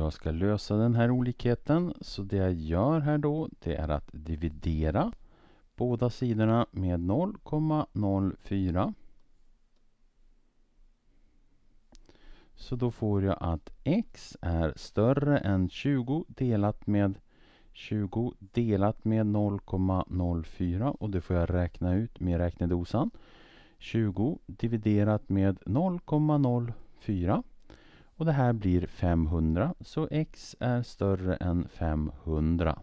jag ska lösa den här olikheten. Så det jag gör här då, det är att dividera båda sidorna med 0,04. Så då får jag att x är större än 20 delat med 20 delat med 0,04 och det får jag räkna ut med räknedosan. 20 dividerat med 0,04 och det här blir 500 så x är större än 500.